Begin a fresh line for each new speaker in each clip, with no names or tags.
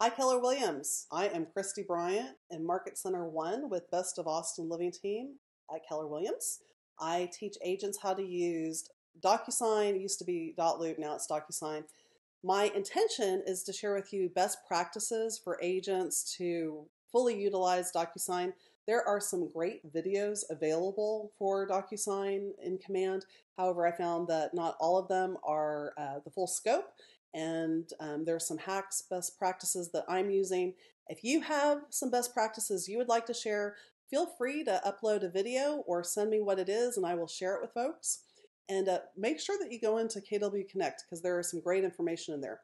Hi, Keller Williams. I am Kristie Bryant in Market Center 1 with Best of Austin Living Team at Keller Williams. I teach agents how to use DocuSign, it used to be dotloop, now it's DocuSign. My intention is to share with you best practices for agents to fully utilize DocuSign. There are some great videos available for DocuSign in Command. However, I found that not all of them are uh, the full scope, and um, there are some hacks, best practices that I'm using. If you have some best practices you would like to share, feel free to upload a video or send me what it is, and I will share it with folks. And uh, make sure that you go into KW Connect because there is some great information in there.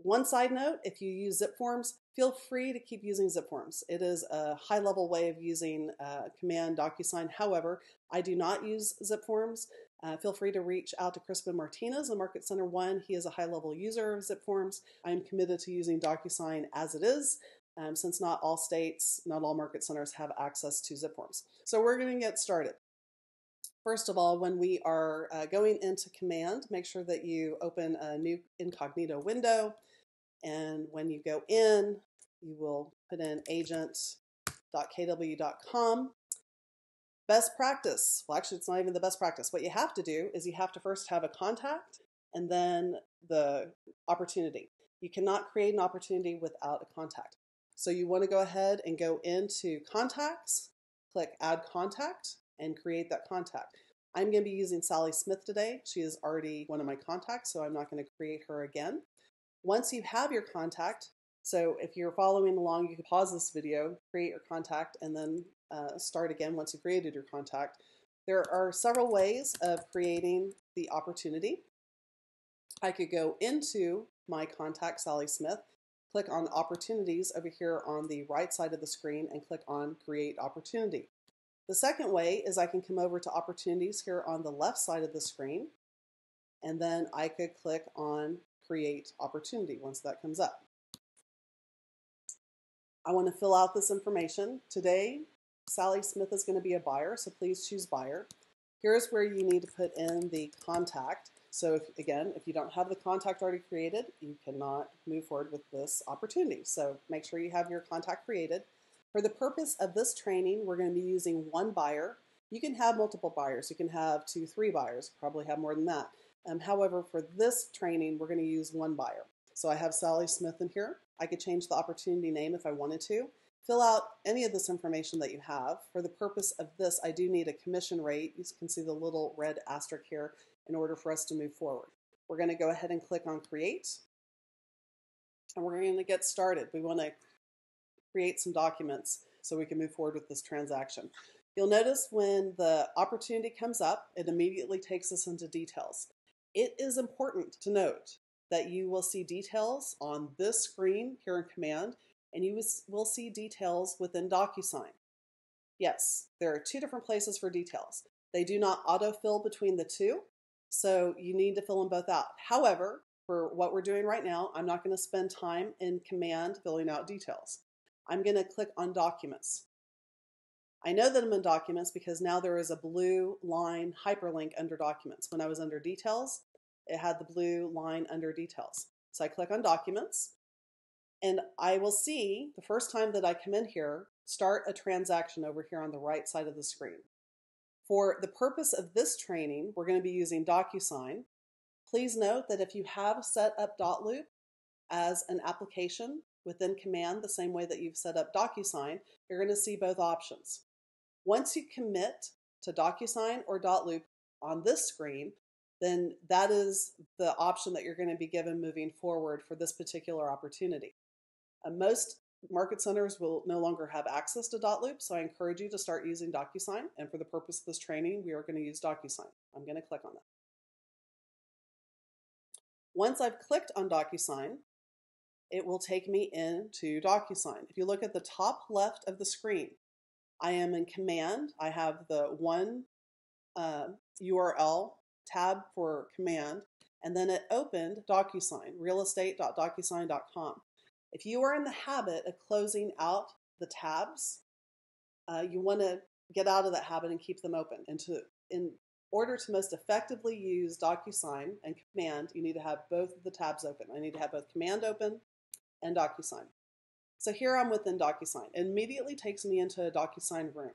One side note, if you use zip forms, feel free to keep using zip forms. It is a high level way of using uh, Command DocuSign. However, I do not use zip forms. Uh, feel free to reach out to Crispin Martinez in Market Center 1. He is a high level user of zip forms. I am committed to using DocuSign as it is. Um, since not all states, not all market centers have access to zip forms. So we're going to get started. First of all, when we are uh, going into command, make sure that you open a new incognito window. And when you go in, you will put in agent.kw.com. Best practice. Well, actually, it's not even the best practice. What you have to do is you have to first have a contact and then the opportunity. You cannot create an opportunity without a contact. So you want to go ahead and go into contacts, click add contact, and create that contact. I'm going to be using Sally Smith today. She is already one of my contacts, so I'm not going to create her again. Once you have your contact, so if you're following along, you can pause this video, create your contact, and then uh, start again once you've created your contact. There are several ways of creating the opportunity. I could go into my contact, Sally Smith, click on opportunities over here on the right side of the screen and click on create opportunity. The second way is I can come over to opportunities here on the left side of the screen, and then I could click on create opportunity once that comes up. I want to fill out this information. Today, Sally Smith is going to be a buyer, so please choose buyer. Here's where you need to put in the contact. So if, again, if you don't have the contact already created, you cannot move forward with this opportunity. So make sure you have your contact created. For the purpose of this training, we're going to be using one buyer. You can have multiple buyers. You can have two, three buyers, probably have more than that. Um, however, for this training, we're going to use one buyer. So I have Sally Smith in here. I could change the opportunity name if I wanted to. Fill out any of this information that you have. For the purpose of this, I do need a commission rate. You can see the little red asterisk here in order for us to move forward. We're going to go ahead and click on Create. And we're going to get started. We want to create some documents so we can move forward with this transaction. You'll notice when the opportunity comes up, it immediately takes us into details. It is important to note that you will see details on this screen here in Command, and you will see details within DocuSign. Yes, there are two different places for details. They do not autofill between the two, so you need to fill them both out. However, for what we're doing right now, I'm not going to spend time in Command filling out details. I'm going to click on Documents. I know that I'm in Documents because now there is a blue line hyperlink under Documents. When I was under Details, it had the blue line under Details. So I click on Documents, and I will see the first time that I come in here, start a transaction over here on the right side of the screen. For the purpose of this training, we're going to be using DocuSign. Please note that if you have set up dotloop as an application, within Command the same way that you've set up DocuSign, you're going to see both options. Once you commit to DocuSign or dotloop on this screen, then that is the option that you're going to be given moving forward for this particular opportunity. Uh, most market centers will no longer have access to dotloop, so I encourage you to start using DocuSign. And for the purpose of this training, we are going to use DocuSign. I'm going to click on that. Once I've clicked on DocuSign, it will take me into DocuSign. If you look at the top left of the screen, I am in Command. I have the one uh, URL tab for Command, and then it opened DocuSign, realestate.docusign.com. If you are in the habit of closing out the tabs, uh, you want to get out of that habit and keep them open. And to, in order to most effectively use DocuSign and Command, you need to have both of the tabs open. I need to have both Command open and DocuSign. So here I'm within DocuSign. It immediately takes me into a DocuSign room.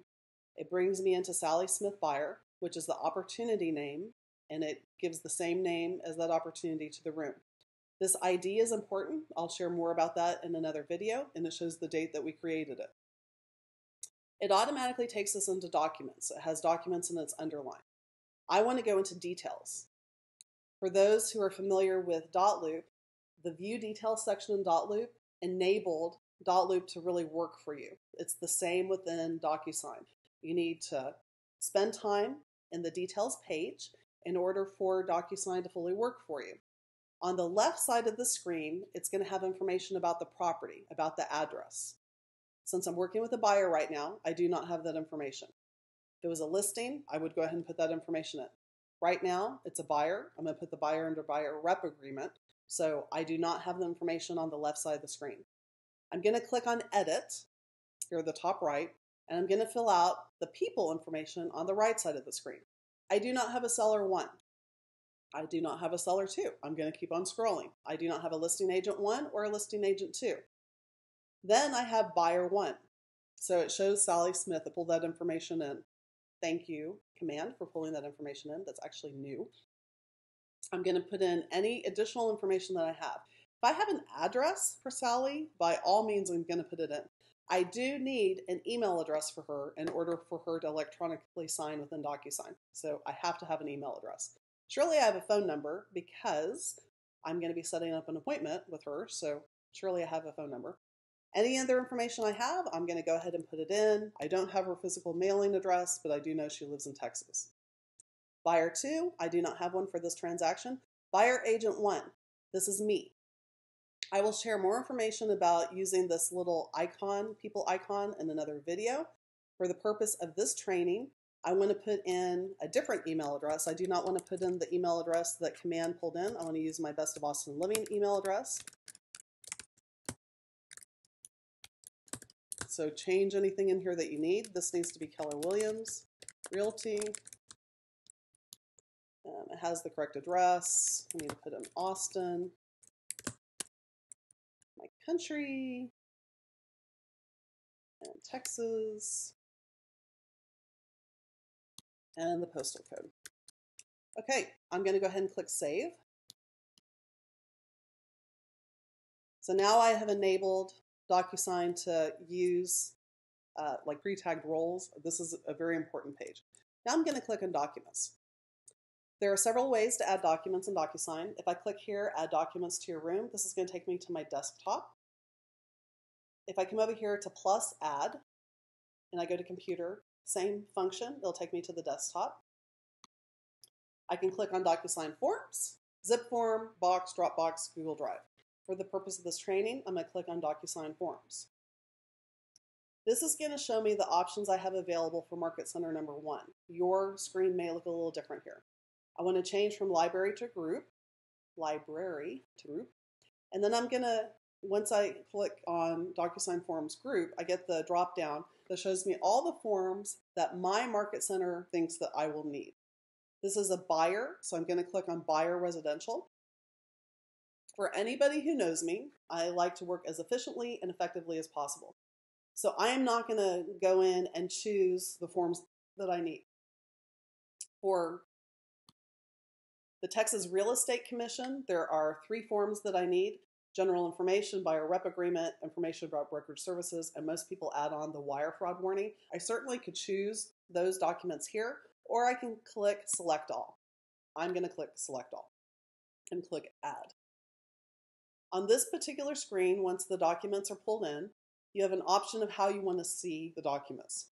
It brings me into Sally Smith Buyer, which is the opportunity name, and it gives the same name as that opportunity to the room. This ID is important. I'll share more about that in another video, and it shows the date that we created it. It automatically takes us into documents. It has documents in its underline. I want to go into details. For those who are familiar with dotloop, the view details section in dotloop enabled dotloop to really work for you. It's the same within DocuSign. You need to spend time in the details page in order for DocuSign to fully work for you. On the left side of the screen, it's going to have information about the property, about the address. Since I'm working with a buyer right now, I do not have that information. If it was a listing, I would go ahead and put that information in. Right now, it's a buyer. I'm going to put the buyer under buyer rep agreement, so I do not have the information on the left side of the screen. I'm going to click on Edit here at the top right, and I'm going to fill out the people information on the right side of the screen. I do not have a seller 1. I do not have a seller 2. I'm going to keep on scrolling. I do not have a listing agent 1 or a listing agent 2. Then I have buyer 1. So it shows Sally Smith to pull that information in. Thank you, command, for pulling that information in. That's actually new. I'm going to put in any additional information that I have. If I have an address for Sally, by all means, I'm going to put it in. I do need an email address for her in order for her to electronically sign within DocuSign. So I have to have an email address. Surely I have a phone number because I'm going to be setting up an appointment with her. So surely I have a phone number. Any other information I have, I'm going to go ahead and put it in. I don't have her physical mailing address, but I do know she lives in Texas. Buyer 2, I do not have one for this transaction. Buyer Agent 1, this is me. I will share more information about using this little icon, people icon, in another video. For the purpose of this training, I want to put in a different email address. I do not want to put in the email address that command pulled in. I want to use my Best of Austin Living email address. So change anything in here that you need. This needs to be Keller Williams, Realty. Um, it has the correct address. I need to put in Austin my country, and Texas, and the postal code. Okay, I'm going to go ahead and click Save. So now I have enabled DocuSign to use uh, like pre-tagged roles. This is a very important page. Now I'm going to click on Documents. There are several ways to add documents in DocuSign. If I click here, Add Documents to your room, this is going to take me to my desktop. If I come over here to plus Add, and I go to Computer, same function, it'll take me to the desktop. I can click on DocuSign Forms, Zip Form, Box, Dropbox, Google Drive. For the purpose of this training, I'm going to click on DocuSign Forms. This is going to show me the options I have available for Market Center number one. Your screen may look a little different here. I want to change from library to group, library to group, and then I'm going to, once I click on DocuSign Forms group, I get the drop down that shows me all the forms that my market center thinks that I will need. This is a buyer, so I'm going to click on buyer residential. For anybody who knows me, I like to work as efficiently and effectively as possible. So I am not going to go in and choose the forms that I need. For the Texas Real Estate Commission, there are three forms that I need. General information, buyer rep agreement, information about brokerage services, and most people add on the wire fraud warning. I certainly could choose those documents here, or I can click select all. I'm going to click select all and click add. On this particular screen, once the documents are pulled in, you have an option of how you want to see the documents.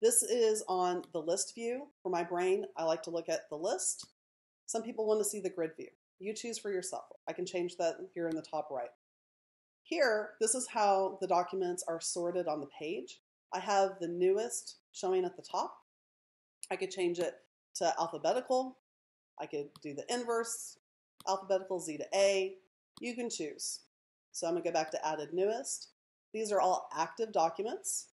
This is on the list view. For my brain, I like to look at the list some people want to see the grid view. You choose for yourself. I can change that here in the top right. Here, this is how the documents are sorted on the page. I have the newest showing at the top. I could change it to alphabetical. I could do the inverse, alphabetical Z to A. You can choose. So I'm going to go back to added newest. These are all active documents.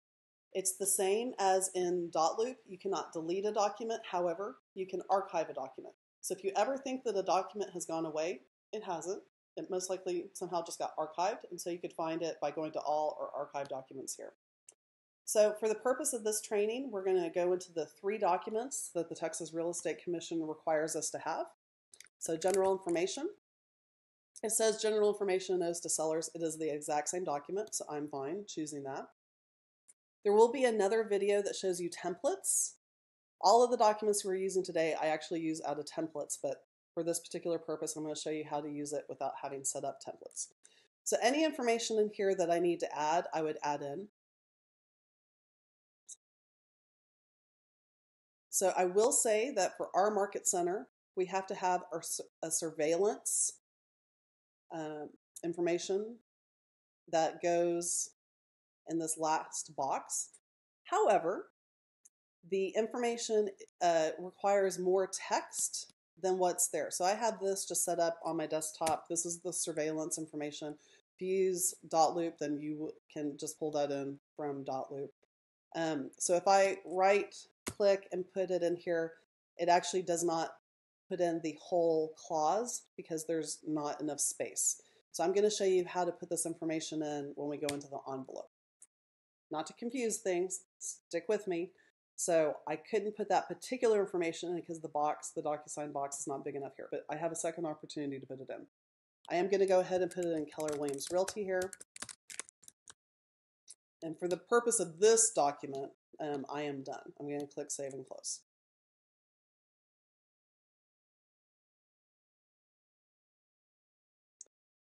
It's the same as in dotloop. You cannot delete a document. However, you can archive a document. So if you ever think that a document has gone away, it hasn't. it most likely somehow just got archived, and so you could find it by going to all or archive documents here. So for the purpose of this training, we're going to go into the three documents that the Texas Real Estate Commission requires us to have. So general information. It says general information notice to sellers. It is the exact same document, so I'm fine choosing that. There will be another video that shows you templates. All of the documents we're using today, I actually use out of templates, but for this particular purpose, I'm going to show you how to use it without having set up templates. So any information in here that I need to add, I would add in. So I will say that for our market center, we have to have our, a surveillance um, information that goes in this last box. However, the information uh, requires more text than what's there. So I have this just set up on my desktop. This is the surveillance information. If you use dotloop, then you can just pull that in from dotloop. Um, so if I right click and put it in here, it actually does not put in the whole clause because there's not enough space. So I'm going to show you how to put this information in when we go into the envelope. Not to confuse things, stick with me. So I couldn't put that particular information in because the box, the DocuSign box is not big enough here, but I have a second opportunity to put it in. I am going to go ahead and put it in Keller Williams Realty here. And for the purpose of this document, um, I am done. I'm going to click Save and Close.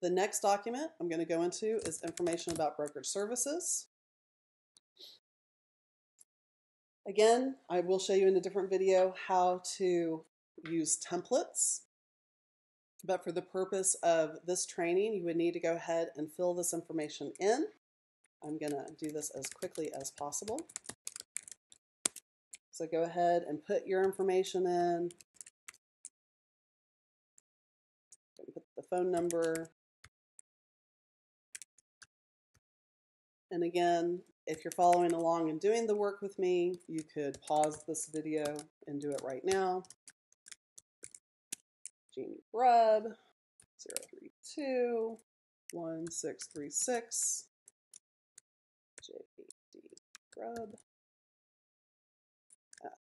The next document I'm going to go into is information about brokerage services. Again, I will show you in a different video how to use templates. But for the purpose of this training, you would need to go ahead and fill this information in. I'm going to do this as quickly as possible. So go ahead and put your information in. Put the phone number. And again, if you're following along and doing the work with me, you could pause this video and do it right now. Jeannie Grubb, 032 1636. JD Grubb at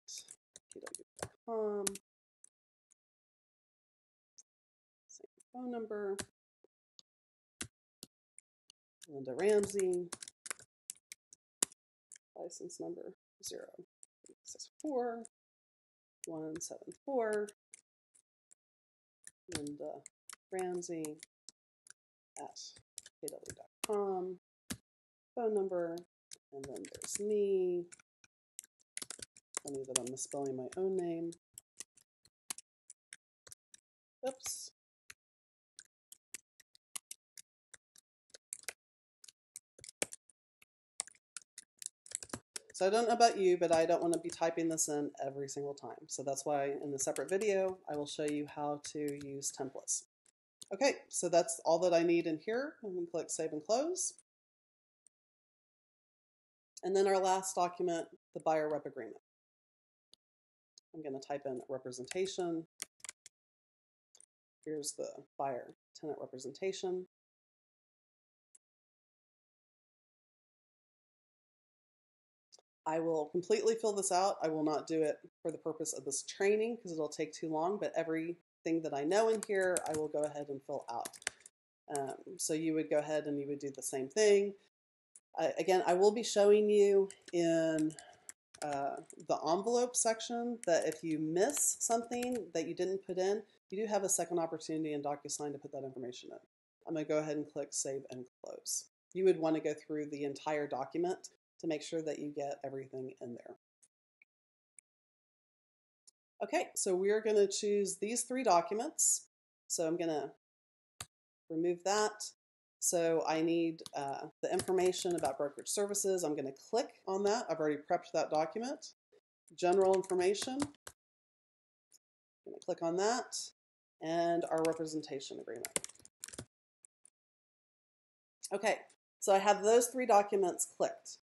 kw.com. Same phone number. Linda Ramsey, license number 064 174. Linda Ramsey at kw.com. Phone number, and then there's me. Funny that I'm misspelling my own name. Oops. So I don't know about you, but I don't want to be typing this in every single time. So that's why in a separate video, I will show you how to use templates. Okay, so that's all that I need in here. I'm going to click Save and Close. And then our last document, the buyer rep agreement. I'm going to type in representation. Here's the buyer tenant representation. I will completely fill this out. I will not do it for the purpose of this training because it'll take too long, but everything that I know in here, I will go ahead and fill out. Um, so you would go ahead and you would do the same thing. Uh, again, I will be showing you in uh, the envelope section that if you miss something that you didn't put in, you do have a second opportunity in DocuSign to put that information in. I'm going to go ahead and click Save and Close. You would want to go through the entire document to make sure that you get everything in there. Okay, so we're going to choose these three documents. So I'm going to remove that. So I need uh, the information about brokerage services. I'm going to click on that. I've already prepped that document. General information. I'm going to click on that and our representation agreement. Okay, so I have those three documents clicked.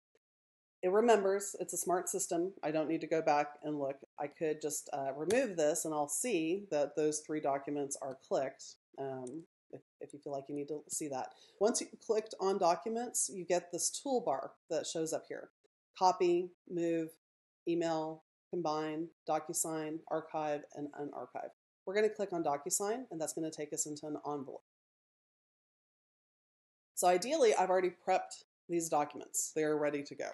It remembers, it's a smart system. I don't need to go back and look. I could just uh, remove this and I'll see that those three documents are clicked. Um, if, if you feel like you need to see that. Once you clicked on documents, you get this toolbar that shows up here. Copy, move, email, combine, DocuSign, archive, and unarchive. We're going to click on DocuSign, and that's going to take us into an envelope. So ideally, I've already prepped these documents. They're ready to go.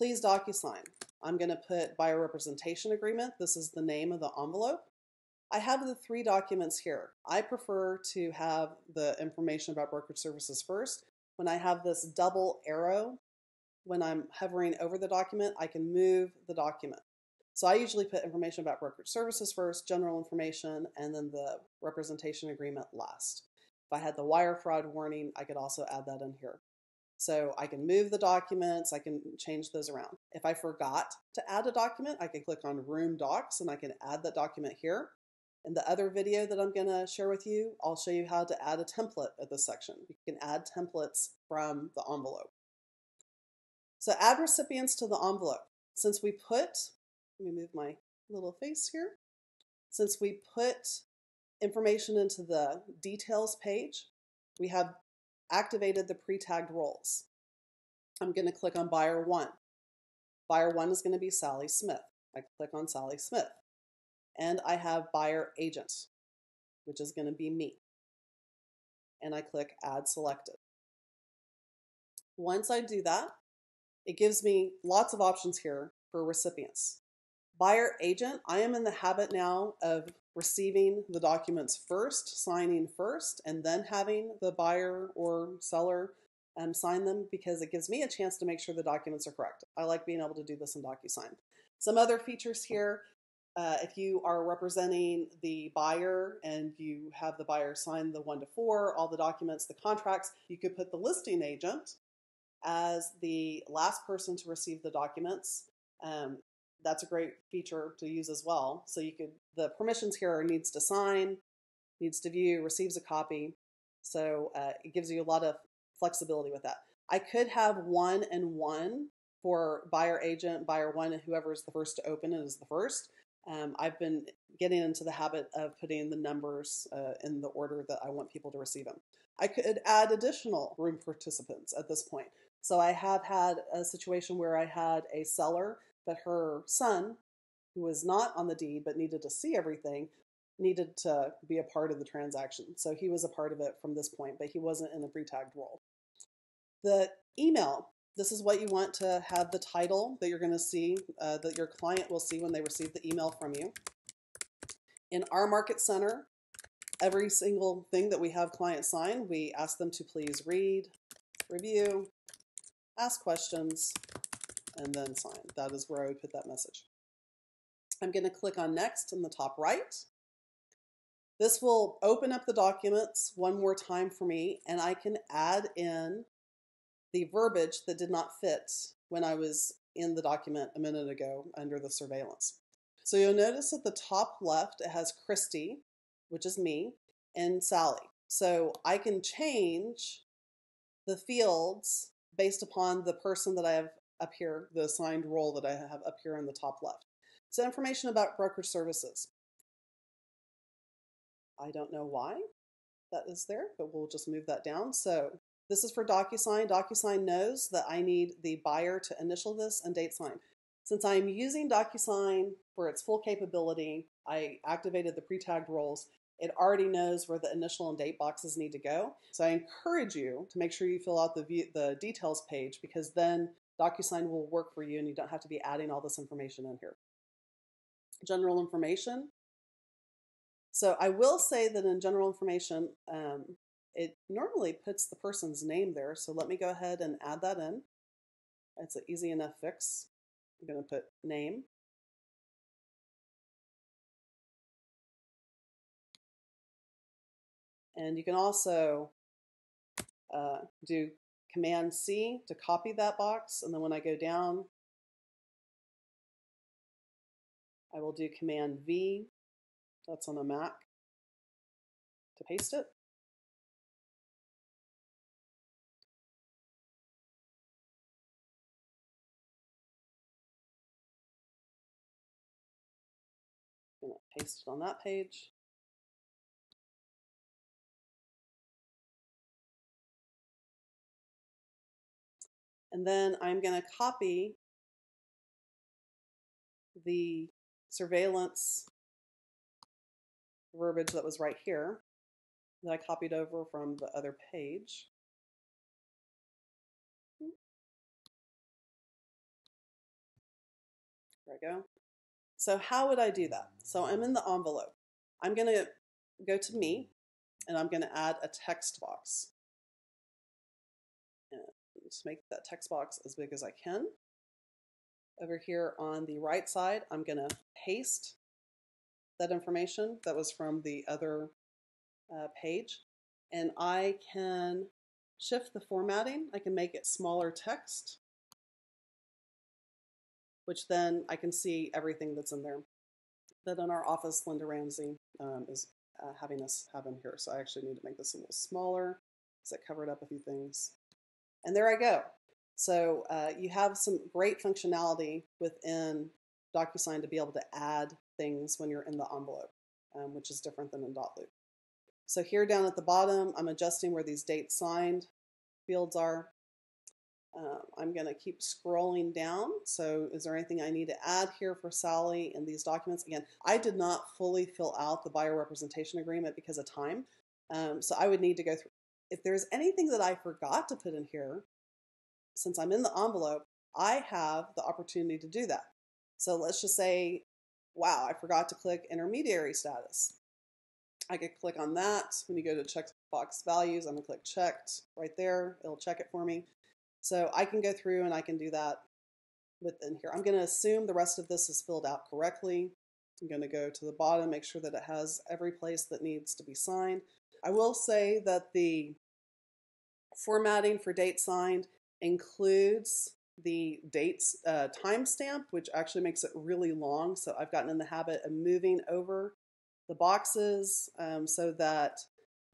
Please DocuSign. I'm going to put buyer representation agreement. This is the name of the envelope. I have the three documents here. I prefer to have the information about brokerage services first. When I have this double arrow, when I'm hovering over the document, I can move the document. So I usually put information about brokerage services first, general information, and then the representation agreement last. If I had the wire fraud warning, I could also add that in here. So I can move the documents, I can change those around. If I forgot to add a document, I can click on Room Docs and I can add that document here. In the other video that I'm going to share with you, I'll show you how to add a template at this section. You can add templates from the envelope. So add recipients to the envelope. Since we put, let me move my little face here. Since we put information into the details page, we have activated the pre-tagged roles. I'm going to click on buyer one. Buyer one is going to be Sally Smith. I click on Sally Smith. And I have buyer agent, which is going to be me. And I click add selected. Once I do that, it gives me lots of options here for recipients. Buyer agent, I am in the habit now of receiving the documents first, signing first, and then having the buyer or seller um, sign them because it gives me a chance to make sure the documents are correct. I like being able to do this in DocuSign. Some other features here, uh, if you are representing the buyer and you have the buyer sign the one to four, all the documents, the contracts, you could put the listing agent as the last person to receive the documents. Um, that's a great feature to use as well. So you could, the permissions here are needs to sign, needs to view, receives a copy. So uh, it gives you a lot of flexibility with that. I could have one and one for buyer agent, buyer one, and whoever is the first to open it is the first. Um, I've been getting into the habit of putting the numbers uh, in the order that I want people to receive them. I could add additional room participants at this point. So I have had a situation where I had a seller but her son, who was not on the deed but needed to see everything, needed to be a part of the transaction. So he was a part of it from this point, but he wasn't in the pre-tagged role. The email, this is what you want to have the title that you're going to see, uh, that your client will see when they receive the email from you. In our market center, every single thing that we have clients sign, we ask them to please read, review, ask questions, and then sign. That is where I would put that message. I'm going to click on next in the top right. This will open up the documents one more time for me and I can add in the verbiage that did not fit when I was in the document a minute ago under the surveillance. So you'll notice at the top left it has Kristie, which is me, and Sally. So I can change the fields based upon the person that I have up here, the assigned role that I have up here in the top left. So information about brokerage services. I don't know why that is there, but we'll just move that down. So this is for DocuSign. DocuSign knows that I need the buyer to initial this and date sign. Since I'm using DocuSign for its full capability, I activated the pre-tagged roles. It already knows where the initial and date boxes need to go. So I encourage you to make sure you fill out the, the details page because then DocuSign will work for you and you don't have to be adding all this information in here. General information. So I will say that in general information, um, it normally puts the person's name there. So let me go ahead and add that in. It's an easy enough fix. I'm going to put name. And you can also uh, do Command C to copy that box, and then when I go down, I will do Command V, that's on a Mac, to paste it. Paste it on that page. And then I'm going to copy the surveillance verbiage that was right here that I copied over from the other page. There I go. So how would I do that? So I'm in the envelope. I'm going to go to me and I'm going to add a text box. Just make that text box as big as I can. Over here on the right side, I'm going to paste that information that was from the other uh, page. And I can shift the formatting. I can make it smaller text, which then I can see everything that's in there. That in our office, Linda Ramsey um, is uh, having us have in here. So I actually need to make this a little smaller because it covered up a few things. And there I go. So uh, you have some great functionality within DocuSign to be able to add things when you're in the envelope, um, which is different than in dotloop. So here down at the bottom, I'm adjusting where these dates signed fields are. Uh, I'm going to keep scrolling down. So is there anything I need to add here for Sally in these documents? Again, I did not fully fill out the buyer representation agreement because of time. Um, so I would need to go through. If there's anything that I forgot to put in here, since I'm in the envelope, I have the opportunity to do that. So let's just say, wow, I forgot to click intermediary status. I could click on that. When you go to checkbox values, I'm gonna click checked right there. It'll check it for me. So I can go through and I can do that within here. I'm gonna assume the rest of this is filled out correctly. I'm gonna go to the bottom, make sure that it has every place that needs to be signed. I will say that the formatting for date signed includes the dates uh, timestamp, which actually makes it really long. So I've gotten in the habit of moving over the boxes um, so that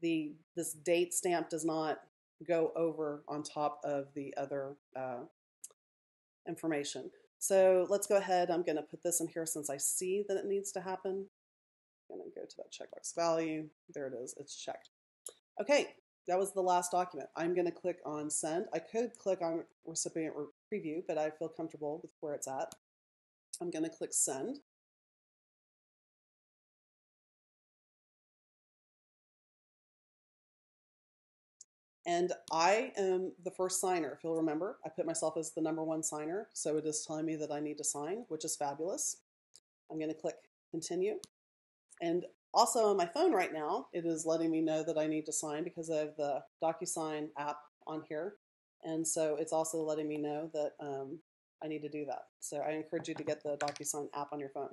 the this date stamp does not go over on top of the other uh, information. So let's go ahead. I'm going to put this in here since I see that it needs to happen. Going to go to that checkbox value. There it is. It's checked. Okay, that was the last document. I'm going to click on send. I could click on recipient preview, but I feel comfortable with where it's at. I'm going to click send. And I am the first signer. If you'll remember, I put myself as the number one signer. So it is telling me that I need to sign, which is fabulous. I'm going to click continue. And also on my phone right now, it is letting me know that I need to sign because I have the DocuSign app on here. And so it's also letting me know that um, I need to do that. So I encourage you to get the DocuSign app on your phone.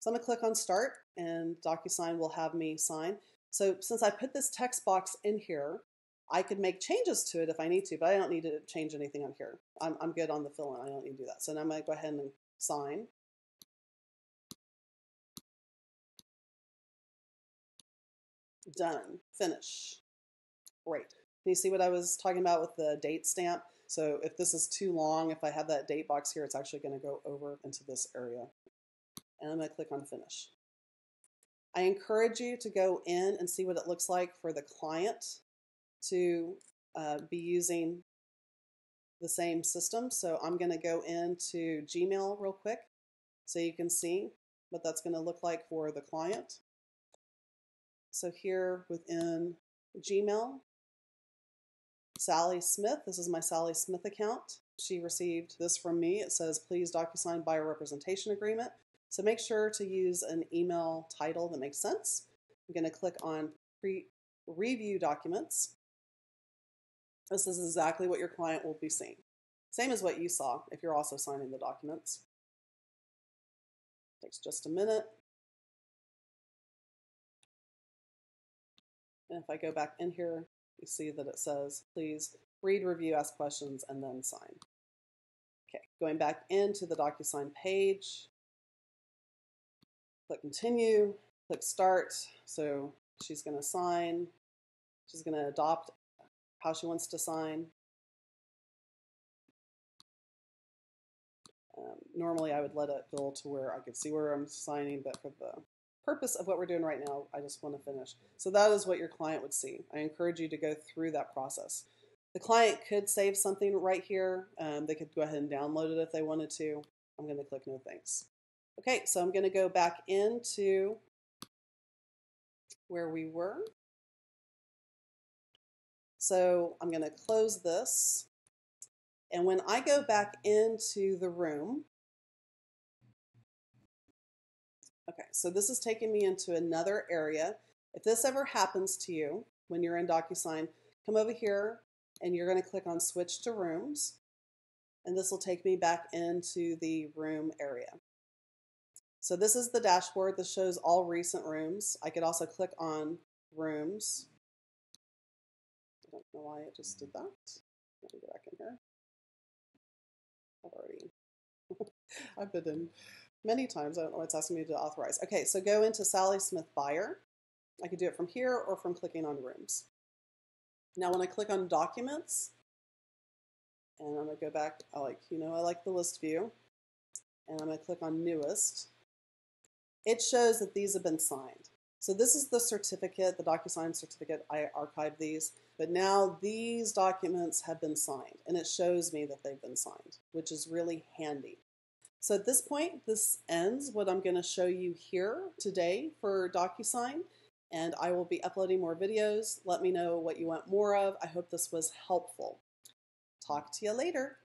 So I'm going to click on start and DocuSign will have me sign. So since I put this text box in here, I could make changes to it if I need to, but I don't need to change anything on here. I'm, I'm good on the fill in. I don't need to do that. So now I'm going to go ahead and sign. Done. Finish. Great. Can you see what I was talking about with the date stamp? So if this is too long, if I have that date box here, it's actually going to go over into this area. And I'm going to click on finish. I encourage you to go in and see what it looks like for the client to uh, be using the same system. So I'm going to go into Gmail real quick so you can see what that's going to look like for the client. So here within Gmail, Sally Smith, this is my Sally Smith account. She received this from me. It says, please DocuSign buyer representation agreement. So make sure to use an email title that makes sense. I'm going to click on pre review documents. This is exactly what your client will be seeing. Same as what you saw if you're also signing the documents. Takes just a minute. And if I go back in here, you see that it says, please read, review, ask questions, and then sign. Okay, going back into the DocuSign page, click continue, click start. So she's going to sign. She's going to adopt how she wants to sign. Um, normally I would let it fill to where I could see where I'm signing, but for the purpose of what we're doing right now, I just want to finish. So that is what your client would see. I encourage you to go through that process. The client could save something right here. Um, they could go ahead and download it if they wanted to. I'm going to click no thanks. Okay, so I'm going to go back into where we were. So I'm going to close this. And when I go back into the room, okay, so this is taking me into another area. If this ever happens to you when you're in DocuSign, come over here and you're going to click on switch to rooms. And this will take me back into the room area. So this is the dashboard. that shows all recent rooms. I could also click on rooms. I don't know why it just did that. Let me go back in here. I've already, I've been in many times. I don't know why it's asking me to authorize. Okay, so go into Sally Smith Buyer. I could do it from here or from clicking on rooms. Now when I click on documents, and I'm gonna go back, I like, you know, I like the list view, and I'm gonna click on newest, it shows that these have been signed. So this is the certificate, the DocuSign certificate. I archived these, but now these documents have been signed, and it shows me that they've been signed, which is really handy. So at this point, this ends what I'm going to show you here today for DocuSign, and I will be uploading more videos. Let me know what you want more of. I hope this was helpful. Talk to you later.